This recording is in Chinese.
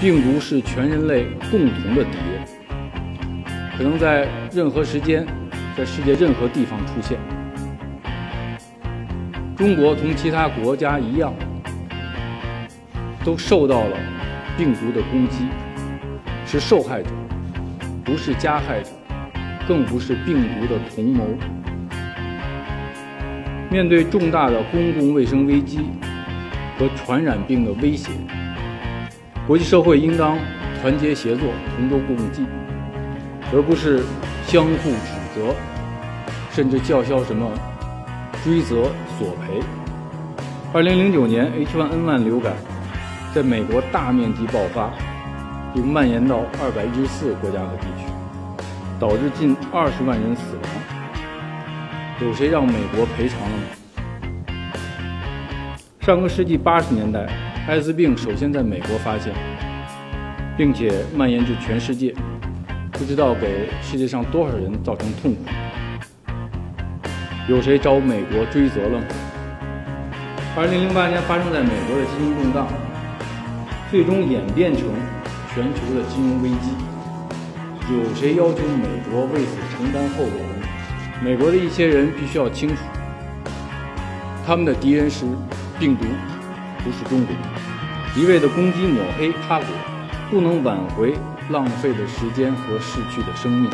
病毒是全人类共同的敌人，可能在任何时间，在世界任何地方出现。中国同其他国家一样，都受到了病毒的攻击，是受害者，不是加害者，更不是病毒的同谋。面对重大的公共卫生危机和传染病的威胁，国际社会应当团结协作，同舟共济，而不是相互指责，甚至叫嚣什么。追责索赔。二零零九年 H1N1 流感在美国大面积爆发，并蔓延到二百一十四个国家和地区，导致近二十万人死亡。有谁让美国赔偿了吗？上个世纪八十年代，艾滋病首先在美国发现，并且蔓延至全世界，不知道给世界上多少人造成痛苦。有谁找美国追责了吗？二零零八年发生在美国的金融动荡，最终演变成全球的金融危机。有谁要求美国为此承担后果呢？美国的一些人必须要清楚，他们的敌人是病毒，不是中国。一味的攻击抹黑他国，不能挽回浪费的时间和逝去的生命。